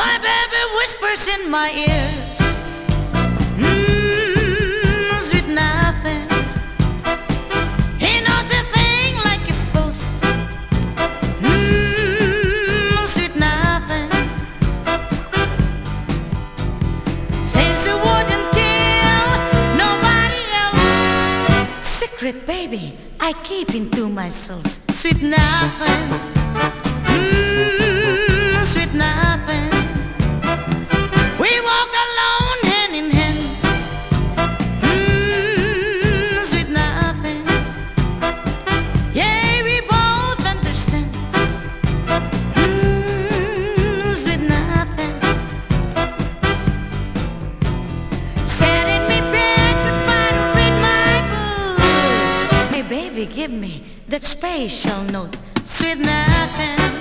My baby whispers in my ear. Mmm, sweet nothing. He knows a thing like a. Mmm, sweet nothing. Nobody else. Secret, baby, I keep into myself. Sweet nothing. Baby, give me that special note. Sweet nothing.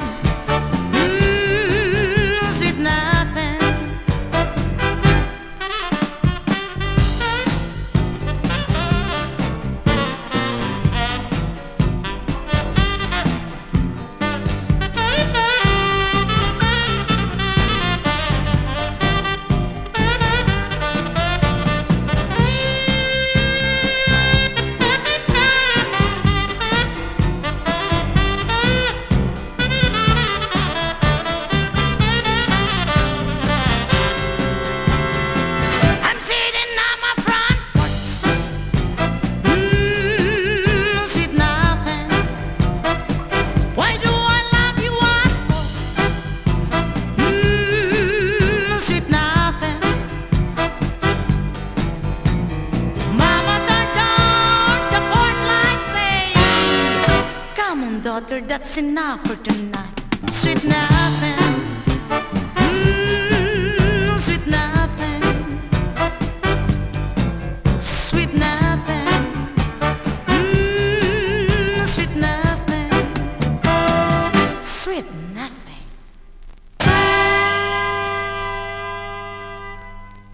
that's enough for tonight. Sweet nothing.